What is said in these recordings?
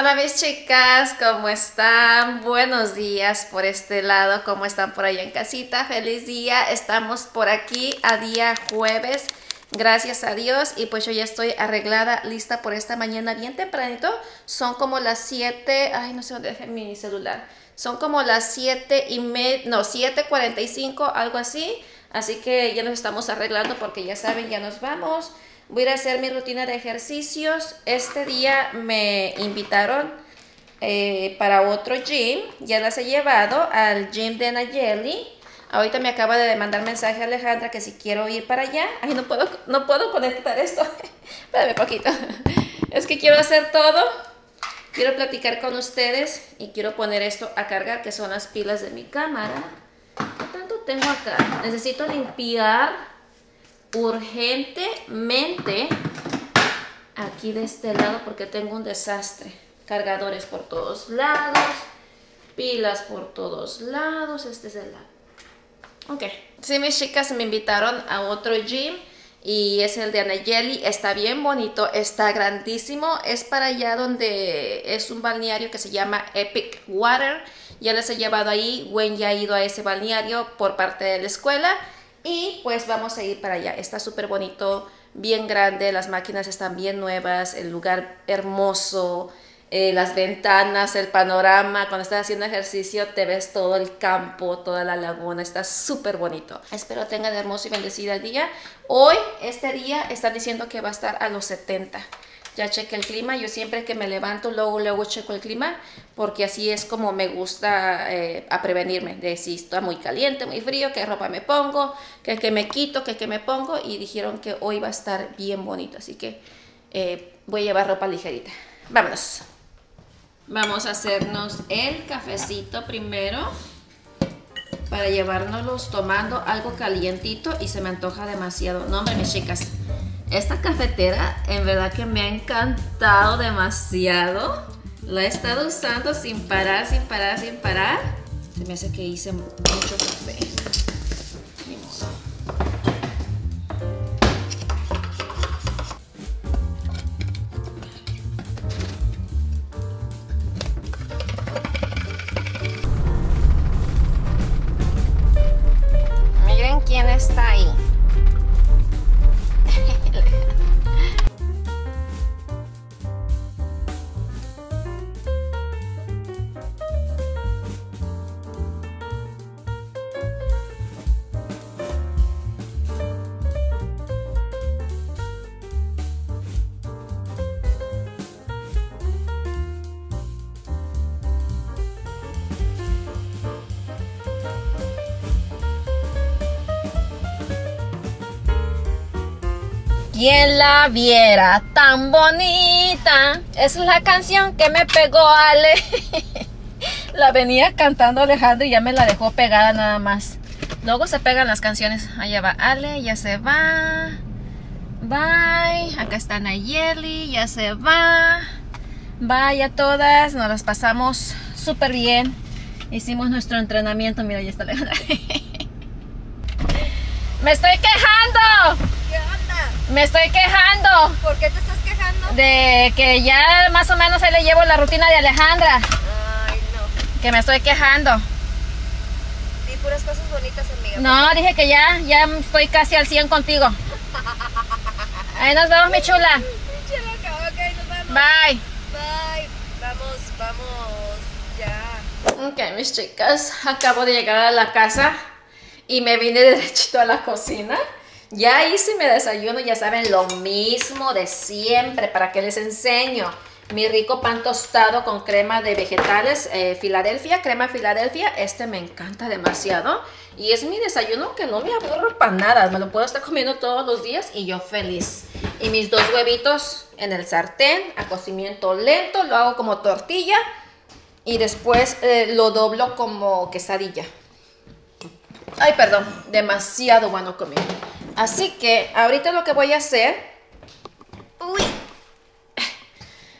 Hola mis chicas, ¿cómo están? Buenos días por este lado, ¿cómo están por allá en casita? Feliz día, estamos por aquí a día jueves, gracias a Dios y pues yo ya estoy arreglada, lista por esta mañana bien tempranito, son como las 7, ay no sé dónde dejé mi celular, son como las 7 y media, no, 7.45, algo así, así que ya nos estamos arreglando porque ya saben, ya nos vamos. Voy a hacer mi rutina de ejercicios. Este día me invitaron eh, para otro gym. Ya las he llevado al gym de Nayeli. Ahorita me acaba de mandar mensaje Alejandra que si quiero ir para allá. Ay, no puedo, no puedo conectar esto. Espérame poquito. Es que quiero hacer todo. Quiero platicar con ustedes y quiero poner esto a cargar, que son las pilas de mi cámara. ¿Qué tanto tengo acá? Necesito limpiar urgentemente aquí de este lado porque tengo un desastre. Cargadores por todos lados, pilas por todos lados. Este es el lado. Ok. Sí, mis chicas me invitaron a otro gym y es el de Anayeli. Está bien bonito, está grandísimo. Es para allá donde es un balneario que se llama Epic Water. Ya les he llevado ahí. Gwen ya ha ido a ese balneario por parte de la escuela. Y pues vamos a ir para allá. Está súper bonito, bien grande, las máquinas están bien nuevas, el lugar hermoso, eh, las ventanas, el panorama. Cuando estás haciendo ejercicio te ves todo el campo, toda la laguna. Está súper bonito. Espero tengan hermoso y bendecido día. Hoy, este día, están diciendo que va a estar a los 70 ya cheque el clima. Yo siempre que me levanto, luego, luego checo el clima, porque así es como me gusta eh, a prevenirme de si está muy caliente, muy frío, qué ropa me pongo, qué me quito, qué me pongo. Y dijeron que hoy va a estar bien bonito, así que eh, voy a llevar ropa ligerita. Vámonos. Vamos a hacernos el cafecito primero para llevárnoslos tomando algo calientito y se me antoja demasiado. No, hombre, mis chicas, esta cafetera en verdad que me ha encantado demasiado. La he estado usando sin parar, sin parar, sin parar. Se me hace que hice mucho café. Quien la viera tan bonita. Es la canción que me pegó Ale. la venía cantando Alejandro y ya me la dejó pegada nada más. Luego se pegan las canciones. Allá va Ale, ya se va. Bye. Acá está Nayeli, ya se va. Bye a todas. Nos las pasamos súper bien. Hicimos nuestro entrenamiento. Mira, ya está Alejandra. me estoy quejando. Me estoy quejando. ¿Por qué te estás quejando? De que ya más o menos ahí le llevo la rutina de Alejandra. Ay, no. Que me estoy quejando. Di puras cosas bonitas, amiga. No, dije que ya, ya estoy casi al 100 contigo. Ahí nos vemos, mi chula. Ok, nos vemos. Bye. Bye. Vamos, vamos, ya. Ok, mis chicas, acabo de llegar a la casa y me vine derechito a la cocina. Ya hice mi desayuno, ya saben, lo mismo de siempre, para que les enseño. Mi rico pan tostado con crema de vegetales, eh, Filadelfia, crema Filadelfia. Este me encanta demasiado. Y es mi desayuno que no me aburro para nada. Me lo puedo estar comiendo todos los días y yo feliz. Y mis dos huevitos en el sartén, a cocimiento lento, lo hago como tortilla. Y después eh, lo doblo como quesadilla. Ay, perdón, demasiado bueno comer. Así que ahorita lo que voy a hacer... Uy.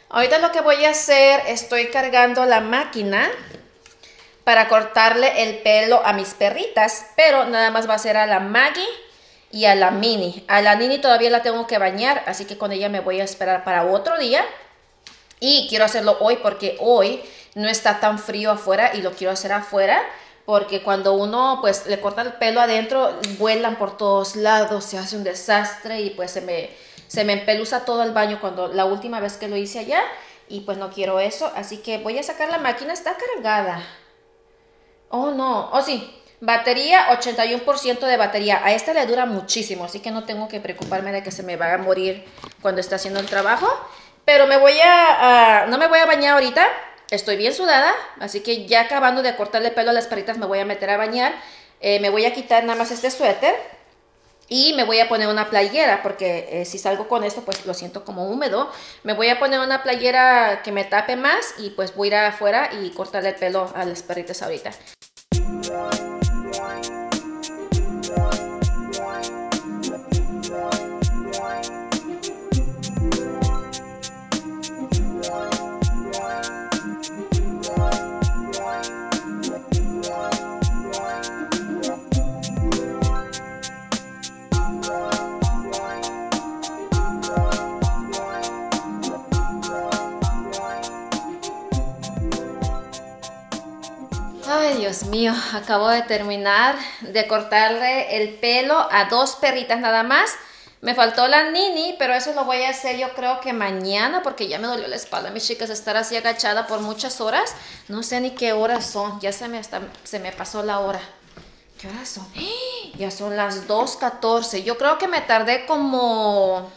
Ahorita lo que voy a hacer, estoy cargando la máquina para cortarle el pelo a mis perritas, pero nada más va a ser a la Maggie y a la Mini. A la Nini todavía la tengo que bañar, así que con ella me voy a esperar para otro día. Y quiero hacerlo hoy porque hoy no está tan frío afuera y lo quiero hacer afuera porque cuando uno pues le corta el pelo adentro, vuelan por todos lados, se hace un desastre y pues se me, se me empeluza todo el baño cuando la última vez que lo hice allá y pues no quiero eso, así que voy a sacar la máquina, está cargada. Oh no, oh sí, batería 81% de batería, a esta le dura muchísimo, así que no tengo que preocuparme de que se me vaya a morir cuando esté haciendo el trabajo, pero me voy a, no me voy a bañar ahorita, Estoy bien sudada, así que ya acabando de cortarle pelo a las perritas me voy a meter a bañar. Eh, me voy a quitar nada más este suéter y me voy a poner una playera porque eh, si salgo con esto pues lo siento como húmedo. Me voy a poner una playera que me tape más y pues voy a ir afuera y cortarle el pelo a las perritas ahorita. Acabo de terminar de cortarle el pelo a dos perritas nada más. Me faltó la Nini, pero eso lo voy a hacer yo creo que mañana porque ya me dolió la espalda, mis chicas, estar así agachada por muchas horas. No sé ni qué horas son, ya se me, se me pasó la hora. ¿Qué horas son? Ya son las 2.14. Yo creo que me tardé como...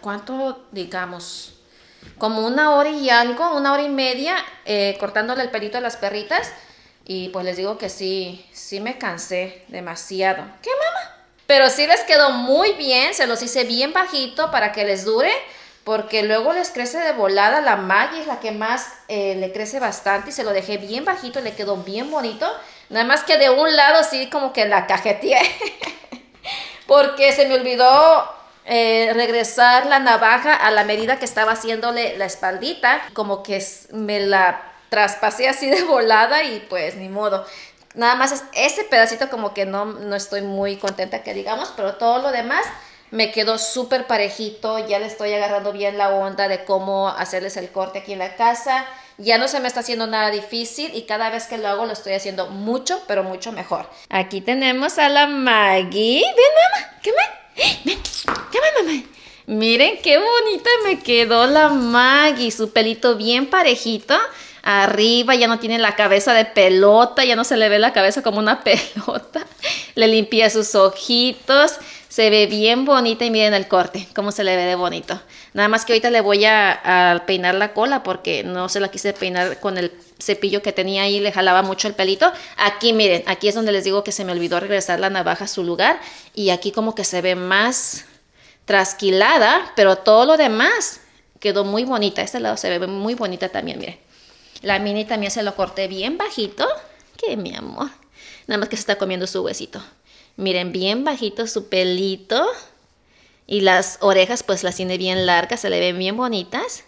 ¿Cuánto digamos? Como una hora y algo, una hora y media eh, cortándole el pelito a las perritas. Y pues les digo que sí, sí me cansé demasiado. ¿Qué mamá? Pero sí les quedó muy bien, se los hice bien bajito para que les dure, porque luego les crece de volada. La Maggie es la que más eh, le crece bastante y se lo dejé bien bajito, le quedó bien bonito. Nada más que de un lado sí como que la cajeteé, porque se me olvidó eh, regresar la navaja a la medida que estaba haciéndole la espaldita, como que me la traspasé así de volada y pues ni modo. Nada más es ese pedacito como que no, no estoy muy contenta que digamos, pero todo lo demás me quedó súper parejito, ya le estoy agarrando bien la onda de cómo hacerles el corte aquí en la casa, ya no se me está haciendo nada difícil y cada vez que lo hago lo estoy haciendo mucho, pero mucho mejor. Aquí tenemos a la Maggie. Ven, mamá, ¿qué me? ¿qué mamá? Miren qué bonita me quedó la Maggie, su pelito bien parejito arriba, ya no tiene la cabeza de pelota, ya no se le ve la cabeza como una pelota. Le limpié sus ojitos, se ve bien bonita y miren el corte, cómo se le ve de bonito. Nada más que ahorita le voy a, peinar la cola porque no se la quise peinar con el cepillo que tenía ahí, le jalaba mucho el pelito. Aquí miren, aquí es donde les digo que se me olvidó regresar la navaja a su lugar y aquí como que se ve más trasquilada, pero todo lo demás quedó muy bonita. Este lado se ve muy bonita también, miren. La mini también se lo corté bien bajito. Que mi amor. Nada más que se está comiendo su huesito. Miren, bien bajito su pelito. Y las orejas pues las tiene bien largas, se le ven bien bonitas.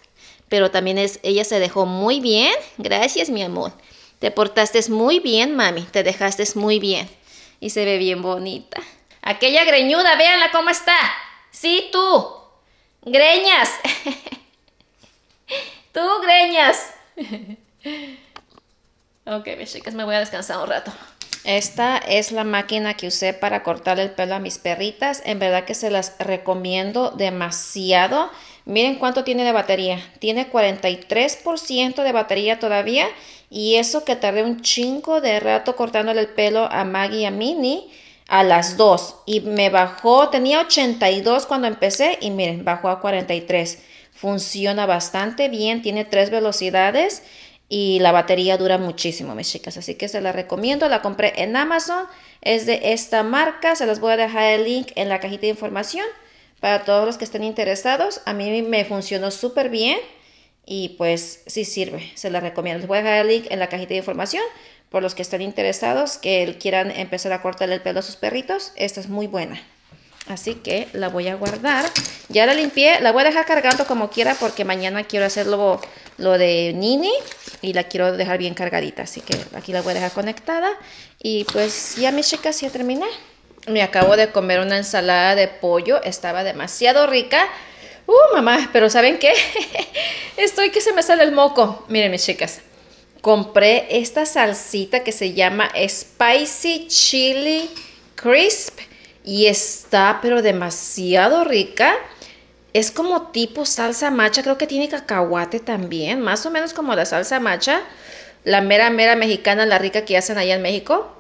Pero también es, ella se dejó muy bien. Gracias, mi amor. Te portaste muy bien, mami. Te dejaste muy bien. Y se ve bien bonita. Aquella greñuda, véanla cómo está. Sí, tú. Greñas. tú, greñas. ok, mis chicas, me voy a descansar un rato. Esta es la máquina que usé para cortar el pelo a mis perritas. En verdad que se las recomiendo demasiado. Miren cuánto tiene de batería. Tiene 43% de batería todavía. Y eso que tardé un chingo de rato cortándole el pelo a Maggie y a Minnie a las 2. Y me bajó, tenía 82 cuando empecé y miren, bajó a 43. Funciona bastante bien, tiene tres velocidades y la batería dura muchísimo, mis chicas. Así que se la recomiendo. La compré en Amazon. Es de esta marca. Se las voy a dejar el link en la cajita de información para todos los que estén interesados. A mí me funcionó súper bien y pues sí sirve. Se la recomiendo. Les voy a dejar el link en la cajita de información por los que estén interesados, que quieran empezar a cortarle el pelo a sus perritos. Esta es muy buena. Así que la voy a guardar. Ya la limpié. La voy a dejar cargando como quiera porque mañana quiero hacerlo lo de Nini. Y la quiero dejar bien cargadita. Así que aquí la voy a dejar conectada. Y pues ya mis chicas ya terminé. Me acabo de comer una ensalada de pollo. Estaba demasiado rica. Uh, mamá, pero ¿saben qué? Estoy que se me sale el moco. Miren, mis chicas. Compré esta salsita que se llama Spicy Chili Crisp. Y está, pero demasiado rica. Es como tipo salsa macha. Creo que tiene cacahuate también. Más o menos como la salsa macha. La mera, mera mexicana, la rica que hacen allá en México.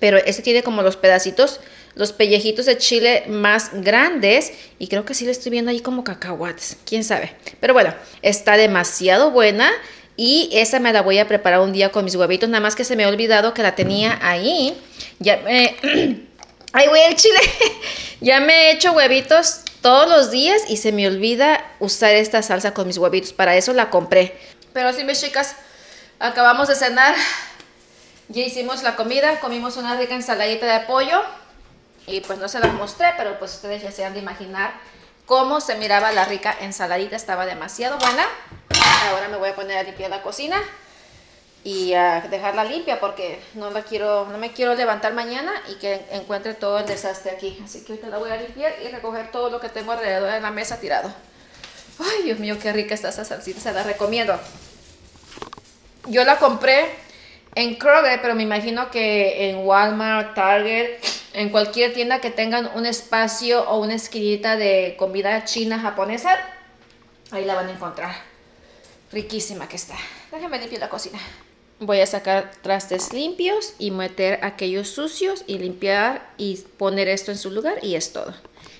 Pero este tiene como los pedacitos los pellejitos de chile más grandes y creo que sí le estoy viendo ahí como cacahuates, quién sabe. Pero bueno, está demasiado buena y esa me la voy a preparar un día con mis huevitos, nada más que se me ha olvidado que la tenía ahí. Ya me... ¡Ay, güey, el chile! ya me he hecho huevitos todos los días y se me olvida usar esta salsa con mis huevitos. Para eso la compré. Pero sí, mis chicas, acabamos de cenar. Ya hicimos la comida, comimos una rica ensaladita de pollo y pues no se las mostré, pero pues ustedes ya se han de imaginar cómo se miraba la rica ensaladita, estaba demasiado buena. Ahora me voy a poner a limpiar la cocina y a dejarla limpia porque no la quiero, no me quiero levantar mañana y que encuentre todo el desastre aquí. Así que ahorita la voy a limpiar y recoger todo lo que tengo alrededor de la mesa tirado. Ay, Dios mío, qué rica está esa salsita, se la recomiendo. Yo la compré en Kroger, pero me imagino que en Walmart, Target, en cualquier tienda que tengan un espacio o una esquinita de comida china japonesa, ahí la van a encontrar. Riquísima que está. Déjenme limpiar la cocina. Voy a sacar trastes limpios y meter aquellos sucios y limpiar y poner esto en su lugar y es todo.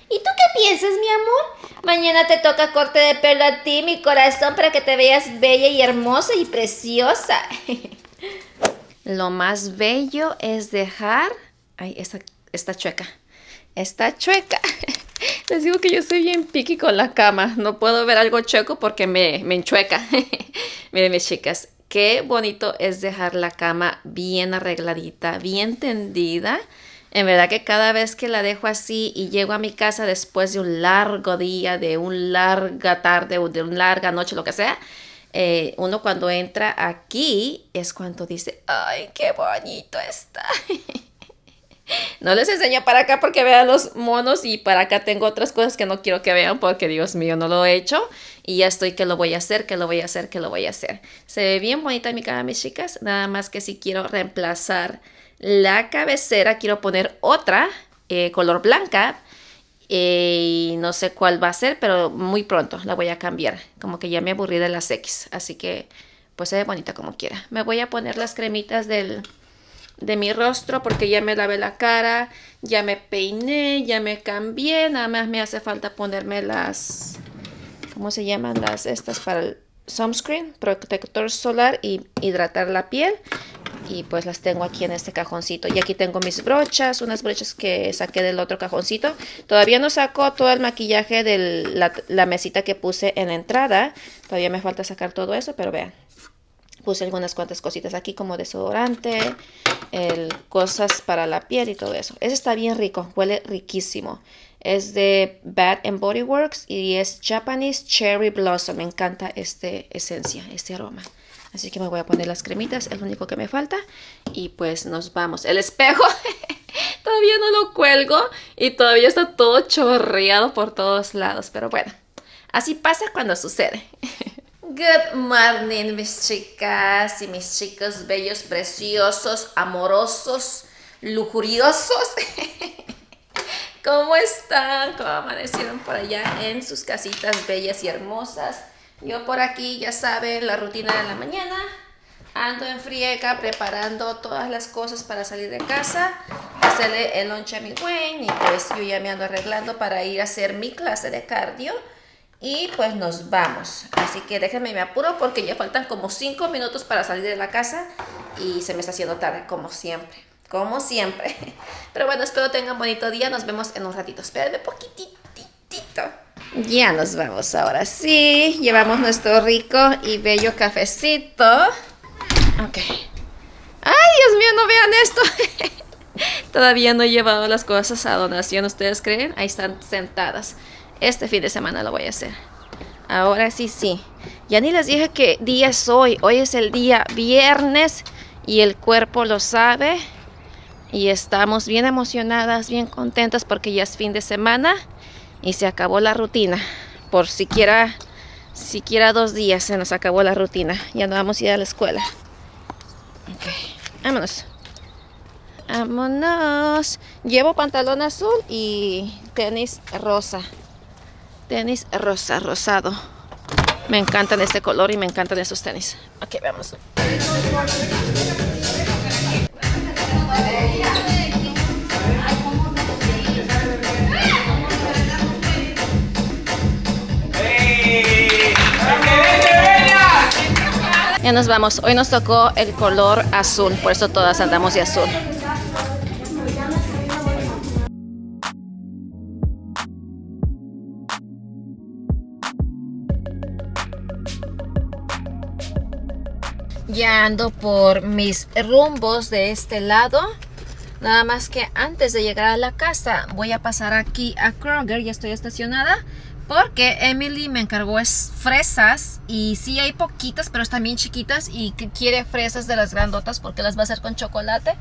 ¿Y tú qué piensas, mi amor? Mañana te toca corte de pelo a ti, mi corazón, para que te veas bella y hermosa y preciosa. Lo más bello es dejar... Ay, esta está chueca. Está chueca. Les digo que yo soy bien piqui con la cama. No puedo ver algo chueco porque me, me enchueca. Miren, mis chicas, qué bonito es dejar la cama bien arregladita, bien tendida. En verdad que cada vez que la dejo así y llego a mi casa después de un largo día, de una larga tarde o de una larga noche, lo que sea, eh, uno cuando entra aquí es cuando dice, ay, qué bonito está. No les enseño para acá porque vean los monos y para acá tengo otras cosas que no quiero que vean porque Dios mío no lo he hecho. Y ya estoy que lo voy a hacer, que lo voy a hacer, que lo voy a hacer. Se ve bien bonita mi cara, mis chicas, nada más que si quiero reemplazar la cabecera, quiero poner otra eh, color blanca. Eh, y no sé cuál va a ser, pero muy pronto la voy a cambiar, como que ya me aburrí de las X, así que pues se ve bonita como quiera. Me voy a poner las cremitas del de mi rostro porque ya me lavé la cara, ya me peiné, ya me cambié, nada más me hace falta ponerme las, ¿cómo se llaman? Las estas para el sunscreen, protector solar y hidratar la piel. Y pues las tengo aquí en este cajoncito. Y aquí tengo mis brochas, unas brochas que saqué del otro cajoncito. Todavía no saco todo el maquillaje de la, la mesita que puse en la entrada. Todavía me falta sacar todo eso, pero vean. Puse algunas cuantas cositas aquí como desodorante, cosas para la piel y todo eso. Ese está bien rico, huele riquísimo. Es de Bad and Body Works y es Japanese Cherry Blossom. Me encanta este esencia, este aroma. Así que me voy a poner las cremitas, es lo único que me falta. Y pues nos vamos. El espejo todavía no lo cuelgo y todavía está todo chorreado por todos lados. Pero bueno, así pasa cuando sucede. Good morning, mis chicas y mis chicos bellos, preciosos, amorosos, lujuriosos. ¿Cómo están? ¿Cómo amanecieron por allá en sus casitas bellas y hermosas? Yo por aquí, ya saben, la rutina de la mañana. Ando en friega preparando todas las cosas para salir de casa, hacerle el lunch a mi Wayne y pues yo ya me ando arreglando para ir a hacer mi clase de cardio y pues nos vamos. Así que déjenme me apuro porque ya faltan como 5 minutos para salir de la casa y se me está haciendo tarde, como siempre. Como siempre. Pero bueno, espero tengan bonito día. Nos vemos en un ratito. Espérenme poquitito. Ya nos vamos ahora sí. Llevamos nuestro rico y bello cafecito. Ok. ¡Ay, Dios mío, no vean esto! Todavía no he llevado las cosas a donación, ¿ustedes creen? Ahí están sentadas. Este fin de semana lo voy a hacer. Ahora sí, sí. Ya ni les dije qué día es hoy. Hoy es el día viernes y el cuerpo lo sabe. Y estamos bien emocionadas, bien contentas porque ya es fin de semana y se acabó la rutina. por siquiera, siquiera dos días se nos acabó la rutina. Ya no vamos a ir a la escuela. Ok, vámonos. Vámonos. Llevo pantalón azul y tenis rosa. Tenis rosa, rosado. Me encantan este color y me encantan esos tenis. Ok, vamos. Ya nos vamos. Hoy nos tocó el color azul, por eso todas andamos de azul. Ya ando por mis rumbos de este lado. Nada más que antes de llegar a la casa voy a pasar aquí a Kroger. Ya estoy estacionada porque Emily me encargó es fresas y sí hay poquitas, pero están bien chiquitas y quiere fresas de las grandotas porque las va a hacer con chocolate.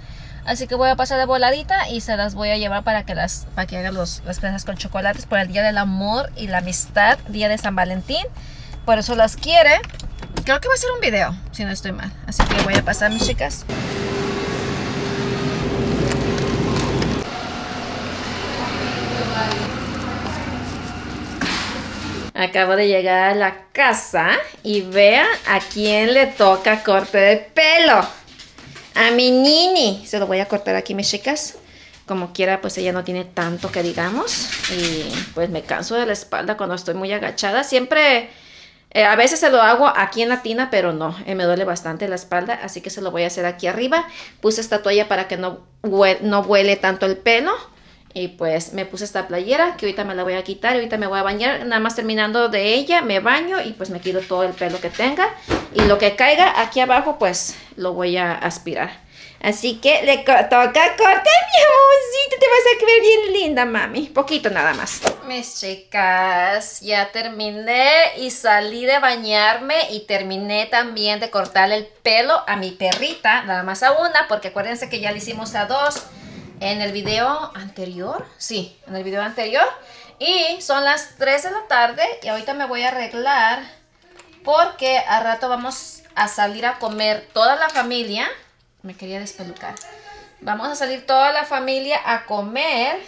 Así que voy a pasar de voladita y se las voy a llevar para que las para que hagan los, las fresas con chocolates por el día del amor y la amistad, día de San Valentín. Por eso las quiere. Creo que va a ser un video, si no estoy mal. Así que voy a pasar, mis chicas. Acabo de llegar a la casa y vean a quién le toca corte de pelo. A mi Nini. Se lo voy a cortar aquí, mis chicas. Como quiera, pues ella no tiene tanto que digamos. Y pues me canso de la espalda cuando estoy muy agachada. Siempre, eh, a veces se lo hago aquí en la tina, pero no. Eh, me duele bastante la espalda, así que se lo voy a hacer aquí arriba. Puse esta toalla para que no, no huele tanto el pelo. Y pues me puse esta playera que ahorita me la voy a quitar, ahorita me voy a bañar, nada más terminando de ella, me baño y pues me quito todo el pelo que tenga. Y lo que caiga aquí abajo pues lo voy a aspirar. Así que le toca cortar mi amorcito, te vas a ver bien linda mami, poquito nada más. Mis chicas, ya terminé y salí de bañarme y terminé también de cortarle el pelo a mi perrita, nada más a una, porque acuérdense que ya le hicimos a dos en el video anterior. Sí, en el video anterior. Y son las 3 de la tarde y ahorita me voy a arreglar porque a rato vamos a salir a comer toda la familia. Me quería despelucar. Vamos a salir toda la familia a comer.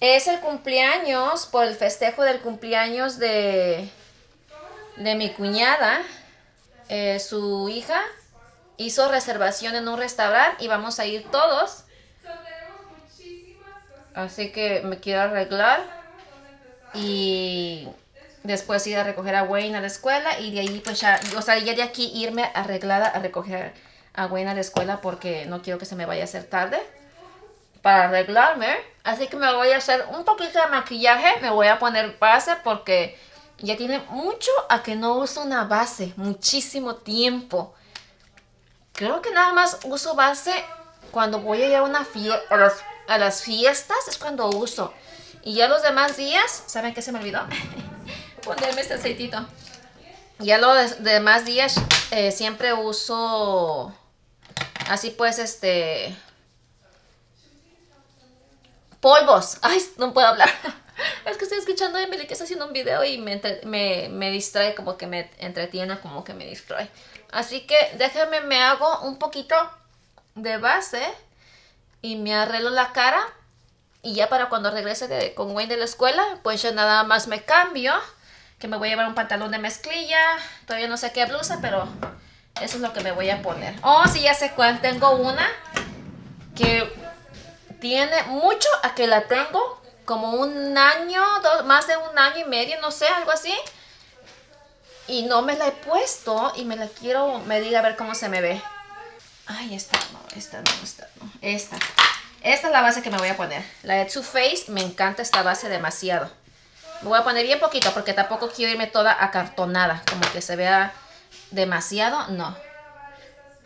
Es el cumpleaños, por el festejo del cumpleaños de, de mi cuñada. Eh, su hija hizo reservación en un restaurante y vamos a ir todos. Así que me quiero arreglar y después ir a recoger a Wayne a la escuela y de ahí pues ya, o sea, ya de aquí irme arreglada a recoger a Wayne a la escuela porque no quiero que se me vaya a hacer tarde para arreglarme. Así que me voy a hacer un poquito de maquillaje, me voy a poner base porque ya tiene mucho a que no uso una base, muchísimo tiempo. Creo que nada más uso base cuando voy a ir a una fiesta, a las fiestas es cuando uso. Y ya los demás días, ¿saben qué se me olvidó? Ponerme este aceitito. Ya los demás días eh, siempre uso así pues este polvos. Ay, no puedo hablar. Es que estoy escuchando a Emily que está haciendo un video y me, me, me, distrae, como que me entretiene, como que me distrae. Así que déjenme, me hago un poquito de base y me arreglo la cara y ya para cuando regrese con Wayne de la escuela, pues ya nada más me cambio, que me voy a llevar un pantalón de mezclilla, todavía no sé qué blusa, pero eso es lo que me voy a poner. Oh, sí, ya sé cuál, tengo una que tiene mucho a que la tengo, como un año, más de un año y medio, no sé, algo así. Y no me la he puesto y me la quiero medir a ver cómo se me ve. Ay, esta no, esta no, esta no. Esta. Esta es la base que me voy a poner. La de Too Faced, me encanta esta base demasiado. Me voy a poner bien poquito porque tampoco quiero irme toda acartonada. Como que se vea demasiado, no.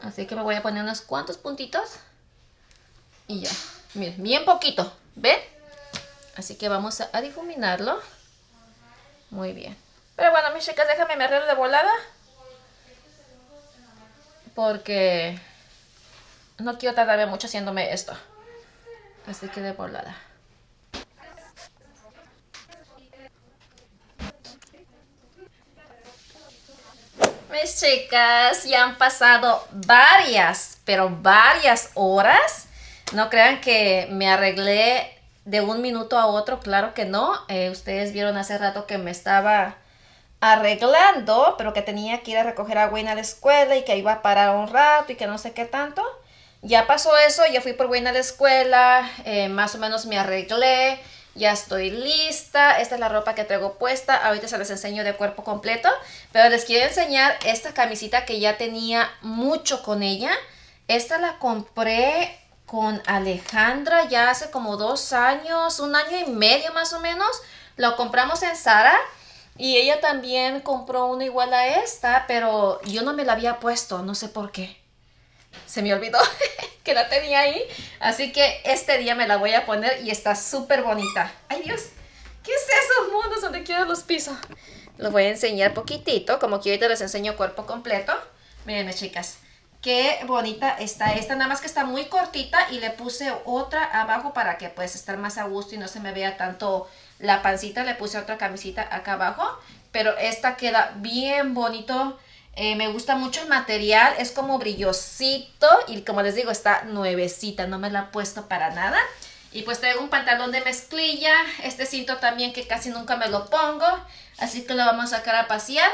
Así que me voy a poner unos cuantos puntitos. Y ya. Miren, bien poquito. ¿Ven? Así que vamos a difuminarlo. Muy bien. Pero bueno, mis chicas, déjame me arreglo de volada. Porque no quiero tardarme mucho haciéndome esto. Así que de volada. Mis chicas, ya han pasado varias, pero varias horas. No crean que me arreglé de un minuto a otro, claro que no. Eh, ustedes vieron hace rato que me estaba arreglando, pero que tenía que ir a recoger a Wayne a la escuela y que iba a parar un rato y que no sé qué tanto. Ya pasó eso, ya fui por Wayne a la escuela, eh, más o menos me arreglé, ya estoy lista. Esta es la ropa que traigo puesta. Ahorita se les enseño de cuerpo completo, pero les quiero enseñar esta camisita que ya tenía mucho con ella. Esta la compré con Alejandra ya hace como dos años, un año y medio más o menos. Lo compramos en Sara. Y ella también compró una igual a esta, pero yo no me la había puesto, no sé por qué. Se me olvidó que la tenía ahí. Así que este día me la voy a poner y está súper bonita. ¡Ay Dios! ¿Qué es esos mundos donde quiero los pisos? Los voy a enseñar poquitito, como que ahorita les enseño cuerpo completo. Miren, chicas. Qué bonita está esta, nada más que está muy cortita y le puse otra abajo para que pues estar más a gusto y no se me vea tanto la pancita. Le puse otra camisita acá abajo, pero esta queda bien bonito. Eh, me gusta mucho el material, es como brillosito y como les digo está nuevecita, no me la he puesto para nada. Y pues traigo un pantalón de mezclilla, este cinto también que casi nunca me lo pongo, así que lo vamos a sacar a pasear.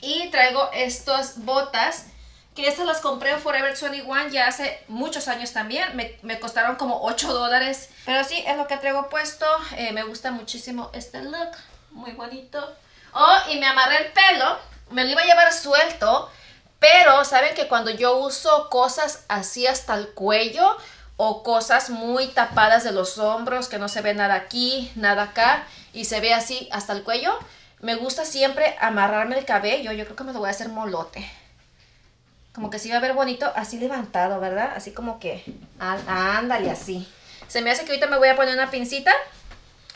Y traigo estas botas que estas las compré en Forever 21 ya hace muchos años también. Me, costaron como 8 dólares. Pero sí, es lo que traigo puesto. Eh, me gusta muchísimo este look. Muy bonito. Oh, y me amarré el pelo. Me lo iba a llevar suelto. Pero, ¿saben que cuando yo uso cosas así hasta el cuello o cosas muy tapadas de los hombros, que no se ve nada aquí, nada acá, y se ve así hasta el cuello, me gusta siempre amarrarme el cabello. Yo creo que me lo voy a hacer molote como que se iba a ver bonito así levantado, ¿verdad? Así como que, ándale así. Se me hace que ahorita me voy a poner una pincita,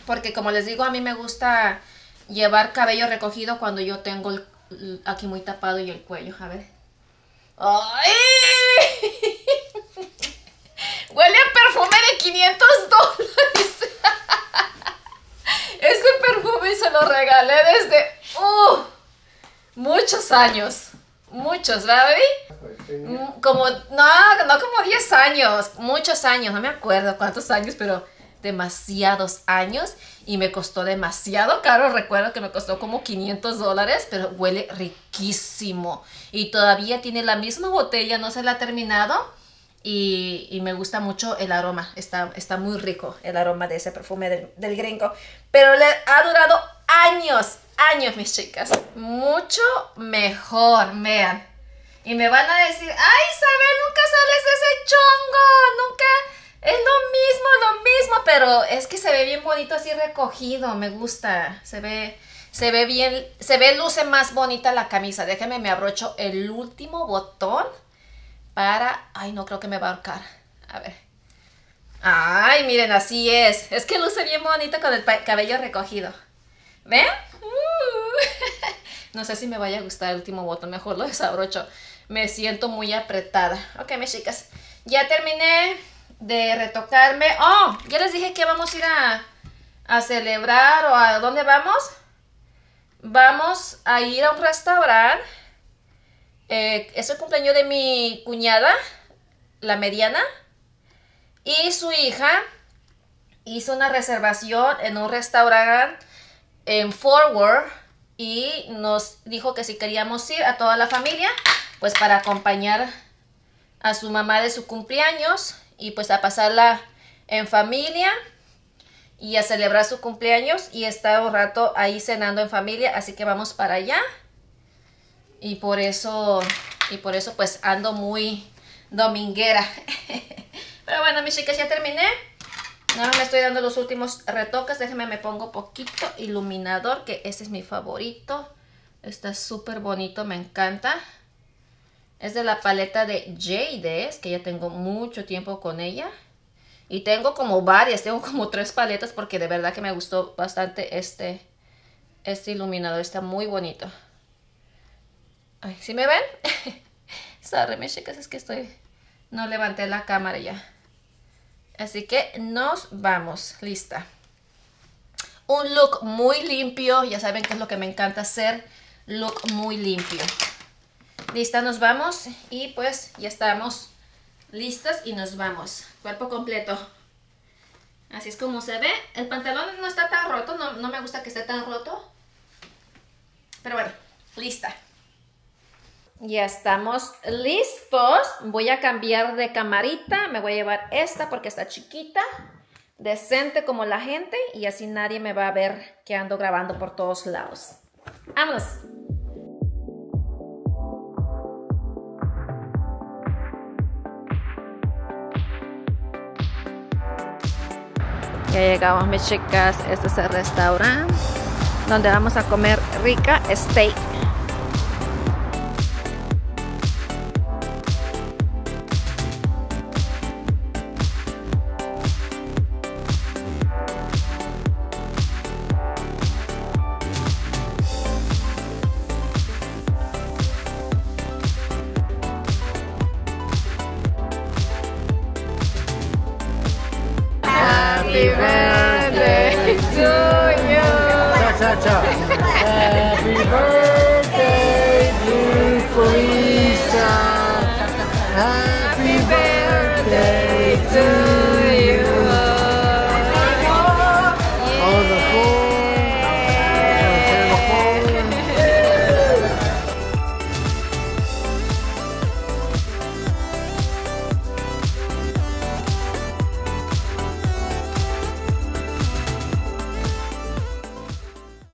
porque como les digo, a mí me gusta llevar cabello recogido cuando yo tengo aquí muy tapado y el cuello. A ver. ¡Ay! Huele a perfume de 500 dólares. Ese perfume se lo regalé desde uh, muchos años. Muchos, ¿verdad, baby? Mm, como, no, no como 10 años, muchos años, no me acuerdo cuántos años, pero demasiados años y me costó demasiado caro. Recuerdo que me costó como 500 dólares, pero huele riquísimo. Y todavía tiene la misma botella, no se la ha terminado. Y, me gusta mucho el aroma. Está, está muy rico el aroma de ese perfume del, del gringo. Pero le ha durado años, años, mis chicas. Mucho mejor, vean. Y me van a decir, ay Isabel, nunca sales de ese chongo, nunca es lo mismo, lo mismo, pero es que se ve bien bonito así recogido, me gusta, se ve, se ve bien, se ve, luce más bonita la camisa. Déjenme, me abrocho el último botón para, ay no creo que me va a ahorcar, a ver. Ay, miren, así es, es que luce bien bonito con el cabello recogido. ¿Ven? no sé si me vaya a gustar el último botón, mejor lo desabrocho. Me siento muy apretada. Ok, mis chicas, ya terminé de retocarme. Oh, ya les dije que vamos a ir a, celebrar o a dónde vamos. Vamos a ir a un restaurante. Eh, es el cumpleaños de mi cuñada, la mediana. Y su hija hizo una reservación en un restaurante en Forward y nos dijo que si queríamos ir a toda la familia, pues para acompañar a su mamá de su cumpleaños y pues a pasarla en familia y a celebrar su cumpleaños y estar un rato ahí cenando en familia, así que vamos para allá. Y por eso y por eso pues ando muy dominguera. Pero bueno, mis chicas, ya terminé. Ahora me estoy dando los últimos retoques. Déjenme me pongo poquito iluminador, que este es mi favorito. Está súper bonito, me encanta. Es de la paleta de Jades, que ya tengo mucho tiempo con ella. Y tengo como varias, tengo como tres paletas porque de verdad que me gustó bastante este, este iluminador. Está muy bonito. Ay, ¿sí me ven? Sorry, mis chicas, es que estoy... No levanté la cámara ya. Así que nos vamos. Lista. Un look muy limpio. Ya saben que es lo que me encanta hacer. Look muy limpio. Lista, nos vamos y pues ya estamos listas y nos vamos. Cuerpo completo. Así es como se ve. El pantalón no está tan roto, no, no me gusta que esté tan roto. Pero bueno, lista. Ya estamos listos. Voy a cambiar de camarita. Me voy a llevar esta porque está chiquita. Decente como la gente. Y así nadie me va a ver que ando grabando por todos lados. ¡Vamos! Ya llegamos mis chicas, este es el restaurante donde vamos a comer rica steak.